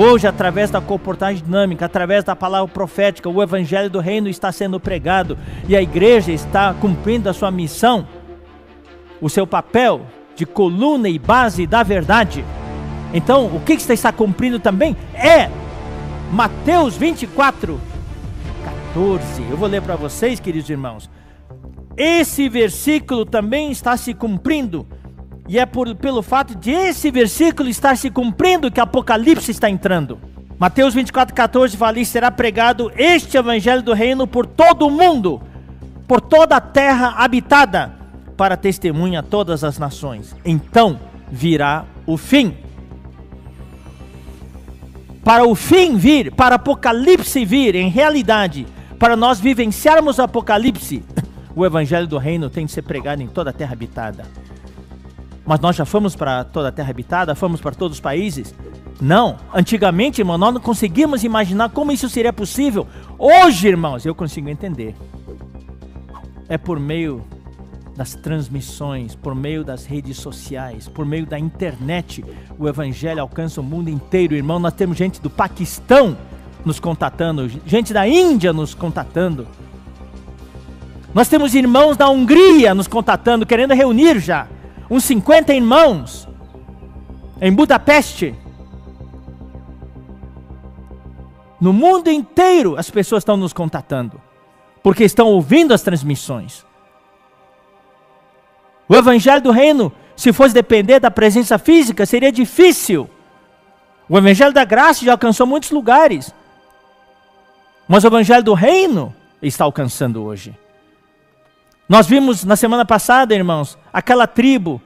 Hoje, através da comportagem dinâmica, através da palavra profética, o evangelho do reino está sendo pregado e a igreja está cumprindo a sua missão, o seu papel de coluna e base da verdade. Então, o que você está cumprindo também é Mateus 24, 14. Eu vou ler para vocês, queridos irmãos. Esse versículo também está se cumprindo. E é por, pelo fato de esse versículo estar se cumprindo que Apocalipse está entrando. Mateus 24, 14 fala: será pregado este evangelho do reino por todo o mundo, por toda a terra habitada, para testemunha a todas as nações. Então virá o fim. Para o fim vir, para Apocalipse vir em realidade, para nós vivenciarmos Apocalipse, o Evangelho do Reino tem de ser pregado em toda a terra habitada. Mas nós já fomos para toda a terra habitada, fomos para todos os países? Não. Antigamente, irmão, nós não conseguimos imaginar como isso seria possível. Hoje, irmãos, eu consigo entender. É por meio das transmissões, por meio das redes sociais, por meio da internet, o evangelho alcança o mundo inteiro, irmão. Nós temos gente do Paquistão nos contatando, gente da Índia nos contatando. Nós temos irmãos da Hungria nos contatando, querendo reunir já. Uns 50 irmãos em Budapeste. No mundo inteiro as pessoas estão nos contatando, porque estão ouvindo as transmissões. O evangelho do reino, se fosse depender da presença física, seria difícil. O evangelho da graça já alcançou muitos lugares. Mas o evangelho do reino está alcançando hoje. Nós vimos na semana passada, irmãos, aquela tribo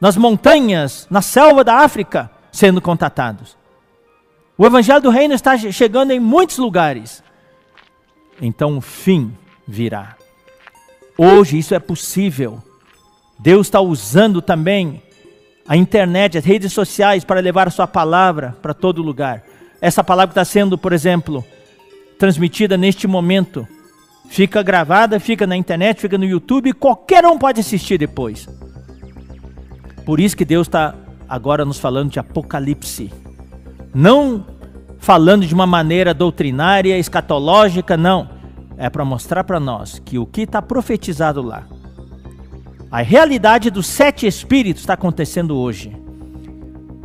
nas montanhas, na selva da África, sendo contatados. O evangelho do reino está chegando em muitos lugares. Então o fim virá. Hoje isso é possível. Deus está usando também a internet, as redes sociais para levar a sua palavra para todo lugar. Essa palavra está sendo, por exemplo, transmitida neste momento. Fica gravada, fica na internet, fica no YouTube, qualquer um pode assistir depois. Por isso que Deus está agora nos falando de Apocalipse. Não falando de uma maneira doutrinária, escatológica, não. É para mostrar para nós que o que está profetizado lá, a realidade dos sete espíritos está acontecendo hoje.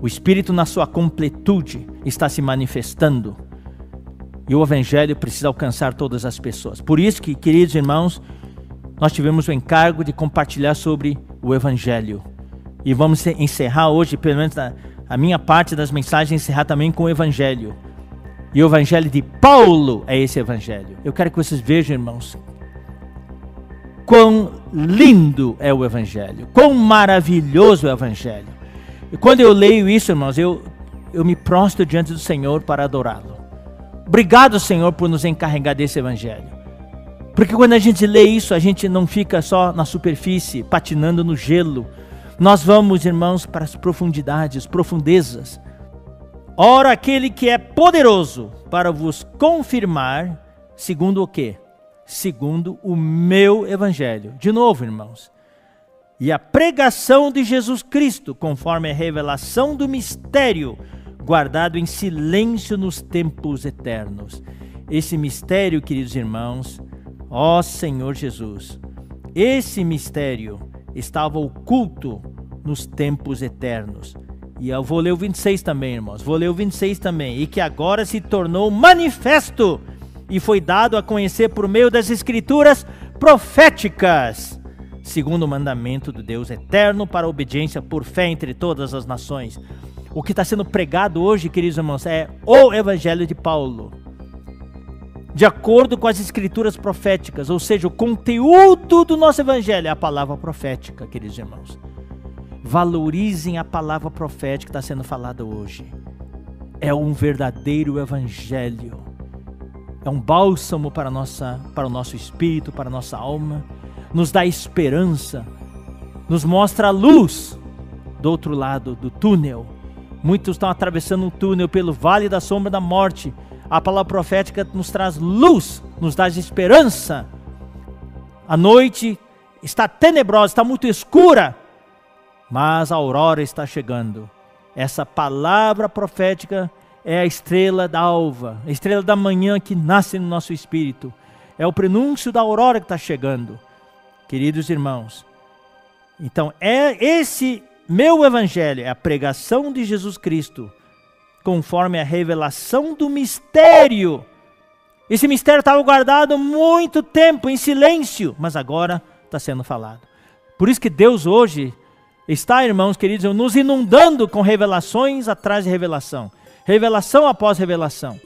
O espírito, na sua completude, está se manifestando. E o evangelho precisa alcançar todas as pessoas. Por isso que, queridos irmãos, nós tivemos o encargo de compartilhar sobre o evangelho. E vamos encerrar hoje, pelo menos a, a minha parte das mensagens, encerrar também com o evangelho. E o evangelho de Paulo é esse evangelho. Eu quero que vocês vejam, irmãos, quão lindo é o evangelho, quão maravilhoso é o evangelho. E quando eu leio isso, irmãos, eu, eu me prostro diante do Senhor para adorá-lo. Obrigado, Senhor, por nos encarregar desse evangelho. Porque quando a gente lê isso, a gente não fica só na superfície, patinando no gelo. Nós vamos, irmãos, para as profundidades, profundezas. Ora, aquele que é poderoso para vos confirmar, segundo o quê? Segundo o meu evangelho. De novo, irmãos. E a pregação de Jesus Cristo, conforme a revelação do mistério guardado em silêncio nos tempos eternos. Esse mistério, queridos irmãos, ó Senhor Jesus, esse mistério estava oculto nos tempos eternos. E eu vou ler o 26 também, irmãos. Vou ler o 26 também. E que agora se tornou manifesto e foi dado a conhecer por meio das escrituras proféticas, segundo o mandamento do Deus eterno para obediência por fé entre todas as nações o que está sendo pregado hoje, queridos irmãos, é o Evangelho de Paulo. De acordo com as escrituras proféticas, ou seja, o conteúdo do nosso Evangelho é a palavra profética, queridos irmãos. Valorizem a palavra profética que está sendo falada hoje. É um verdadeiro Evangelho. É um bálsamo para, nossa, para o nosso espírito, para a nossa alma. Nos dá esperança. Nos mostra a luz do outro lado do túnel Muitos estão atravessando um túnel pelo vale da sombra da morte. A palavra profética nos traz luz, nos dá esperança. A noite está tenebrosa, está muito escura, mas a aurora está chegando. Essa palavra profética é a estrela da alva, a estrela da manhã que nasce no nosso espírito. É o prenúncio da aurora que está chegando. Queridos irmãos, então é esse meu evangelho, é a pregação de Jesus Cristo, conforme a revelação do mistério. Esse mistério estava guardado muito tempo em silêncio, mas agora está sendo falado. Por isso que Deus hoje está, irmãos queridos, nos inundando com revelações atrás de revelação, revelação após revelação.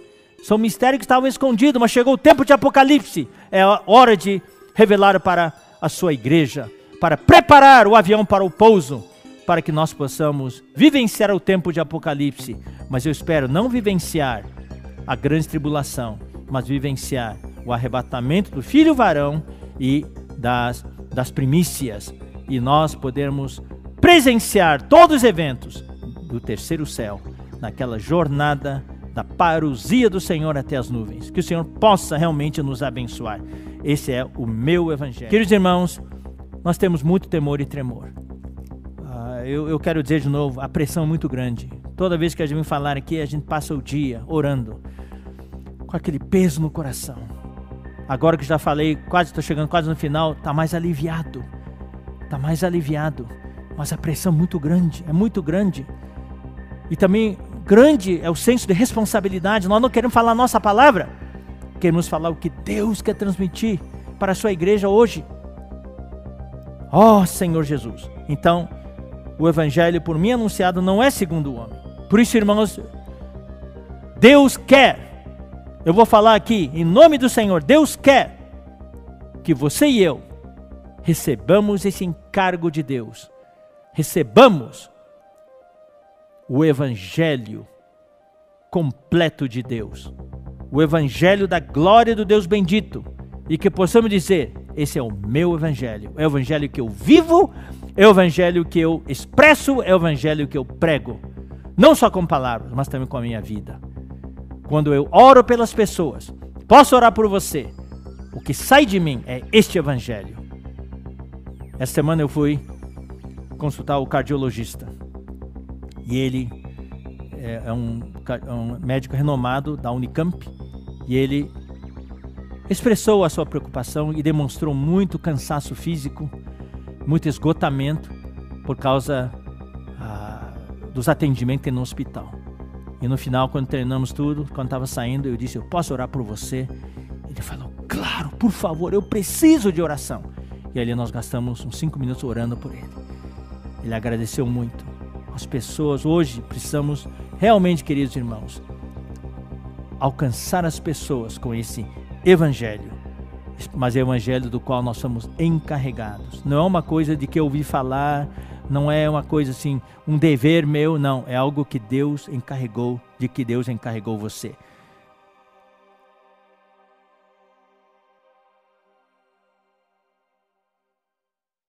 São mistérios que estavam escondidos, mas chegou o tempo de Apocalipse. É hora de revelar para a sua igreja, para preparar o avião para o pouso, para que nós possamos vivenciar o tempo de Apocalipse. Mas eu espero não vivenciar a grande tribulação, mas vivenciar o arrebatamento do filho varão e das, das primícias. E nós podermos presenciar todos os eventos do terceiro céu, naquela jornada da parousia do Senhor até as nuvens. Que o Senhor possa realmente nos abençoar. Esse é o meu evangelho. Queridos irmãos, nós temos muito temor e tremor. Eu, eu, quero dizer de novo, a pressão é muito grande. Toda vez que a gente vem falar aqui, a gente passa o dia orando, com aquele peso no coração. Agora que já falei, quase estou chegando quase no final, está mais aliviado. Está mais aliviado. Mas a pressão é muito grande, é muito grande. E também grande é o senso de responsabilidade. Nós não queremos falar a nossa palavra, queremos falar o que Deus quer transmitir para a sua igreja hoje. Ó oh, Senhor Jesus. Então, o evangelho por mim anunciado não é segundo o homem. Por isso, irmãos, Deus quer, eu vou falar aqui em nome do Senhor, Deus quer que você e eu recebamos esse encargo de Deus. Recebamos o evangelho completo de Deus. O evangelho da glória do Deus bendito e que possamos dizer: esse é o meu evangelho, é o evangelho que eu vivo, é o evangelho que eu expresso, é o evangelho que eu prego, não só com palavras, mas também com a minha vida. Quando eu oro pelas pessoas, posso orar por você. O que sai de mim é este evangelho. Essa semana eu fui consultar o cardiologista e ele é, é um, é um médico renomado da Unicamp e ele expressou a sua preocupação e demonstrou muito cansaço físico, muito esgotamento por causa ah, dos atendimentos no hospital. E no final, quando terminamos tudo, quando estava saindo, eu disse: Eu posso orar por você? Ele falou: Claro, por favor, eu preciso de oração. E ali nós gastamos uns cinco minutos orando por ele. Ele agradeceu muito. As pessoas, hoje, precisamos realmente, queridos irmãos, alcançar as pessoas com esse evangelho, mas é o evangelho do qual nós somos encarregados. Não é uma coisa de que eu ouvi falar, não é uma coisa assim, um dever meu, não, é algo que Deus encarregou, de que Deus encarregou você.